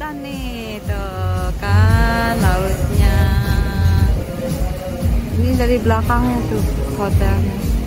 kelihatan nih tuh kan lautnya. Ini dari belakangnya tuh hotelnya